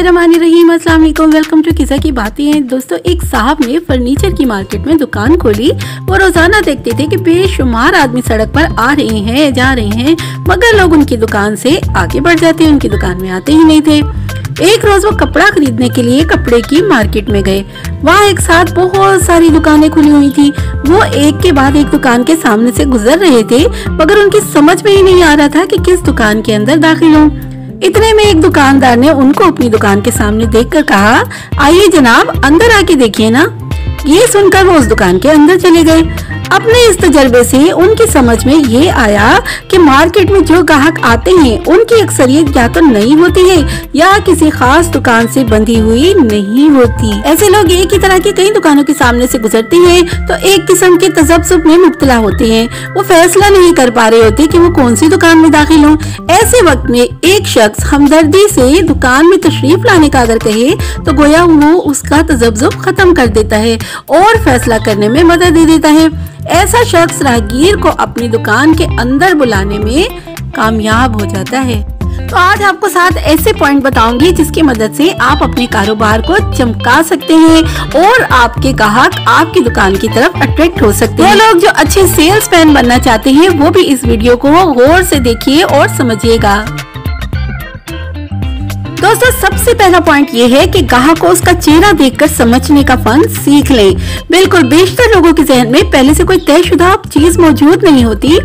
बिस्मिल्लाहिर्रहमानिर्रहीम अस्सलाम वालेकुम वेलकम टू किसा की बातें हैं। दोस्तों, एक साहब ने फर्नीचर की मार्केट में दुकान खोली वो रोज़ाना देखते थे कि बेशुमार आदमी सड़क पर आ रहे हैं, जा रहे हैं, मगर लोग उनकी दुकान से आगे बढ़ जाते उनकी दुकान में आते ही नहीं थे। एक रोज वो कपड़ा खरीदने के लिए कपड़े की मार्केट में गए। वहाँ एक साथ बहुत सारी दुकानें खुली हुई थी। वो एक के बाद एक दुकान के सामने से गुजर रहे थे, मगर उनकी समझ में ही नहीं आ रहा था कि किस दुकान के अंदर दाखिल हों। इतने में एक दुकानदार ने उनको अपनी दुकान के सामने देखकर कहा, आइए जनाब, अंदर आके देखिए ना। ये सुनकर वो उस दुकान के अंदर चले गए। अपने इस तजर्बे से उनकी समझ में ये आया कि मार्केट में जो ग्राहक आते हैं, उनकी अक्सरियत या तो नई होती है, या किसी खास दुकान से बंधी हुई नहीं होती। ऐसे लोग एक ही तरह की कई दुकानों के सामने से गुजरते हैं तो एक किस्म के तजब्जुब में मुबतला होते हैं। वो फैसला नहीं कर पा रहे होते कि वो कौन सी दुकान में दाखिल हों। ऐसे वक्त में एक शख्स हमदर्दी से दुकान में तशरीफ़ लाने का अगर कहे तो गोया वो उसका तजब्जुब खत्म कर देता है और फैसला करने में मदद दे देता है। ऐसा शख्स राहगीर को अपनी दुकान के अंदर बुलाने में कामयाब हो जाता है। तो आज आपको साथ ऐसे पॉइंट बताऊँगी जिसकी मदद से आप अपने कारोबार को चमका सकते हैं और आपके ग्राहक आपकी दुकान की तरफ़ अट्रैक्ट हो सकते हैं। लोग जो अच्छे सेल्स मैन बनना चाहते हैं, वो भी इस वीडियो को गौर से देखिए और समझिएगा। दोस्तों सबसे पहला पॉइंट ये है कि ग्राहक को उसका चेहरा देखकर समझने का फन सीख लें। बिल्कुल, बेशतर लोगों के जहन में पहले से कोई तयशुदा चीज़ मौजूद नहीं होती।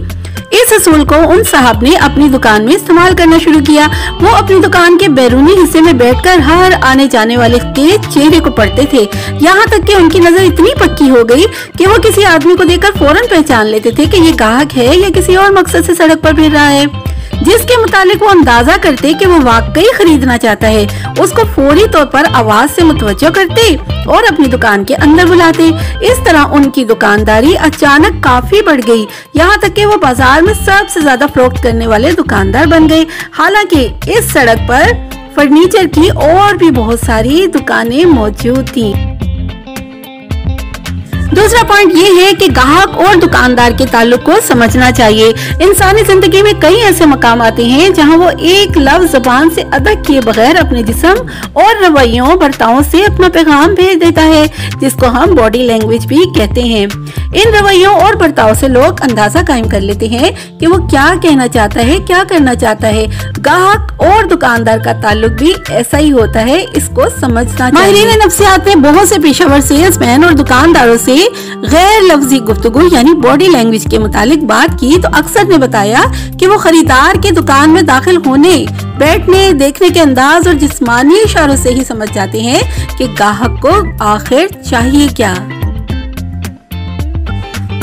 इस असूल को उन साहब ने अपनी दुकान में इस्तेमाल करना शुरू किया। वो अपनी दुकान के बैरूनी हिस्से में बैठकर हर आने जाने वाले के चेहरे को पढ़ते थे। यहाँ तक कि उनकी नज़र इतनी पक्की हो गई कि वो किसी आदमी को देखकर फ़ौरन पहचान लेते थे कि ये ग्राहक है या किसी और मकसद से सड़क पर फिर रहा है। जिसके मुतालिक वो अंदाज़ा करते कि वो वाकई खरीदना चाहता है। उसको फौरी तौर पर आवाज़ से मुतवजो करते और अपनी दुकान के अंदर बुलाते। इस तरह उनकी दुकानदारी अचानक काफ़ी बढ़ गई। यहाँ तक कि वो बाज़ार में सबसे ज़्यादा फरोख्त करने वाले दुकानदार बन गए। हालाँकि इस सड़क पर फर्नीचर की और भी बहुत सारी दुकानें मौजूद थी। दूसरा पॉइंट ये है कि ग्राहक और दुकानदार के ताल्लुक को समझना चाहिए। इंसानी ज़िंदगी में कई ऐसे मकाम आते हैं जहाँ वो एक लफ्ज जबान से अदा किए बगैर अपने जिसम और रवैयों बर्ताव से अपना पैगाम भेज देता है, जिसको हम बॉडी लैंग्वेज भी कहते हैं। इन रवैयों और बर्ताव से लोग अंदाज़ा कायम कर लेते हैं कि वो क्या कहना चाहता है क्या करना चाहता है। ग्राहक और दुकानदार का ताल्लुक भी ऐसा ही होता है इसको समझना माहिरीन नफ्सियात ने बहुत से पेशावर सेल्समैन और दुकानदारों से गैर लफ्जी गुफ्तगु यानी बॉडी लैंग्वेज के मुतालिक बात की तो अक्सर ने बताया कि वो खरीदार के दुकान में दाखिल होने बैठने देखने के अंदाज और जिस्मानी इशारों से ही समझ जाते हैं कि ग्राहक को आखिर चाहिए क्या।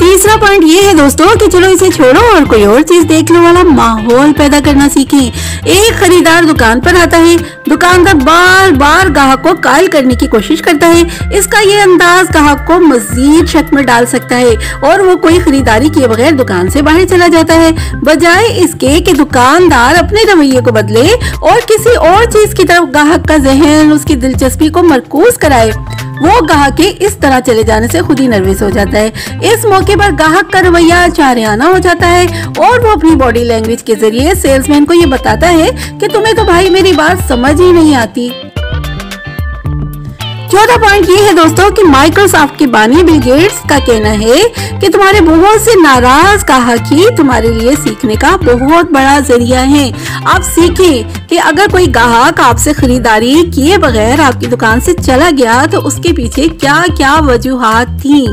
तीसरा पॉइंट ये है दोस्तों कि चलो इसे छोड़ो और कोई और चीज़ देखने वाला माहौल पैदा करना सीखें। एक खरीदार दुकान पर आता है। दुकानदार बार बार ग्राहक को कायल करने की कोशिश करता है। इसका ये अंदाज ग्राहक को मजीद शक में डाल सकता है और वो कोई खरीदारी किए बगैर दुकान से बाहर चला जाता है। बजाय इसके कि दुकानदार अपने रवैये को बदले और किसी और चीज़ की तरफ़ ग्राहक का जहन, उसकी दिलचस्पी को मरकूज कराए। वो ग्राहक के इस तरह चले जाने से खुद ही नर्वस हो जाता है। इस मौके पर गाहक का रवैया चारियाना हो जाता है और वो अपनी बॉडी लैंग्वेज के ज़रिए सेल्समैन को ये बताता है कि तुम्हें तो भाई मेरी बात समझ ही नहीं आती। चौथा पॉइंट ये है दोस्तों कि माइक्रोसॉफ्ट के बानी बिल गेट्स का कहना है कि तुम्हारे बहुत से नाराज़ कहा कि तुम्हारे लिए सीखने का बहुत बड़ा ज़रिया है। आप सीखे कि अगर कोई ग्राहक आपसे खरीदारी किए बगैर आपकी दुकान से चला गया तो उसके पीछे क्या क्या वजूहत थी।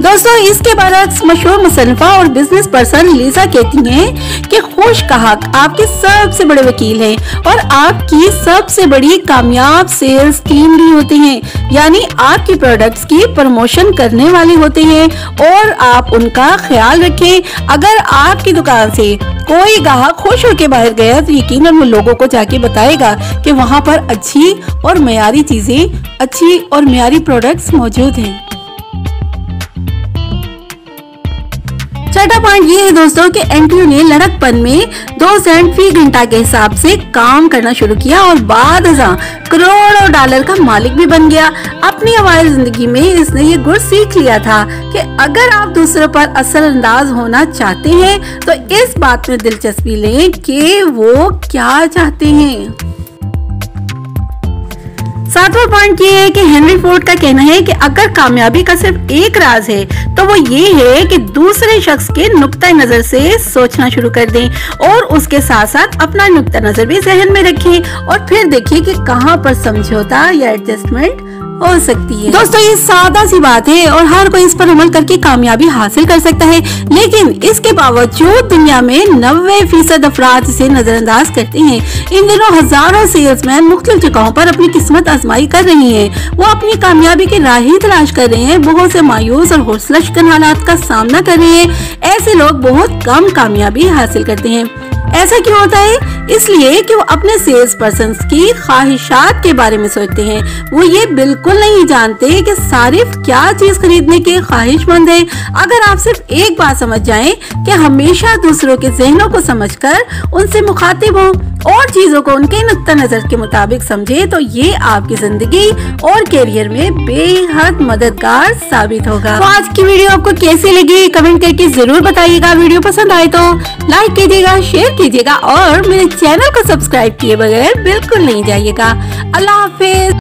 दोस्तों, इसके बाद मशहूर मुसनफा और बिज़नेस पर्सन लीजा कहती हैं कि खुश ग्राहक आपके सबसे बड़े वकील हैं और आपकी सबसे बड़ी कामयाब सेल्स टीम भी होते हैं। यानी आपकी प्रोडक्ट्स की प्रमोशन करने वाले होते हैं और आप उनका ख्याल रखें। अगर आपकी दुकान से कोई ग्राहक खुश होकर बाहर गया तो यकीनन वो लोगों को जाके बताएगा कि वहाँ पर अच्छी और मयारी चीज़ें, अच्छी और मयारी प्रोडक्ट्स मौजूद हैं। छठा पॉइंट ये है दोस्तों कि एंट्री ने लड़कपन में दो सेंट फ़ी घंटा के हिसाब से काम करना शुरू किया और बाद करोड़ों डॉलर का मालिक भी बन गया। अपनी हमारी ज़िंदगी में इसने ये गुड़ सीख लिया था कि अगर आप दूसरों पर असर अंदाज होना चाहते हैं तो इस बात में दिलचस्पी लें कि वो क्या चाहते हैं। सातवां पॉइंट ये है कि हेनरी फोर्ड का कहना है कि अगर कामयाबी का सिर्फ़ एक राज है तो वो ये है कि दूसरे शख्स के नुक्ता नज़र से सोचना शुरू कर दें और उसके साथ साथ अपना नुक्ता नज़र भी जहन में रखें और फिर देखिए कि कहाँ पर समझौता या एडजस्टमेंट हो सकती है। दोस्तों, ये सादा सी बात है और हर कोई इस पर अमल करके कामयाबी हासिल कर सकता है, लेकिन इसके बावजूद दुनिया में नब्बे फ़ीसद अफराद इसे नजरअंदाज करते हैं। इन दिनों हज़ारों सेल्समैन मुख्तु जगहों पर अपनी किस्मत आजमाई कर रही हैं। वो अपनी कामयाबी की राह ही तलाश कर रहे हैं। बहुत से मायूस और हौसला शिकन हालात का सामना कर रहे हैं। ऐसे लोग बहुत कम कामयाबी हासिल करते हैं। ऐसा क्यों होता है? इसलिए कि वो अपने सेल्स पर्सन की ख्वाहिशात के बारे में सोचते हैं। वो ये बिल्कुल नहीं जानते कि सारिफ क्या चीज़ खरीदने के ख्वाहिशमंद है। अगर आप सिर्फ़ एक बात समझ जाएँ कि हमेशा दूसरों के जहनों को समझकर उनसे मुखातिब हो और चीज़ों को उनके नुकता नज़र के मुताबिक समझे तो ये आपकी ज़िंदगी और करियर में बेहद मददगार साबित होगा। तो आज की वीडियो आपको कैसी लगी? कमेंट करके ज़रूर बताइएगा। वीडियो पसंद आए तो लाइक कीजिएगा शेयर कीजिएगा और मेरे चैनल को सब्सक्राइब किए बगैर बिल्कुल नहीं जाइएगा। अल्लाह हाफिज।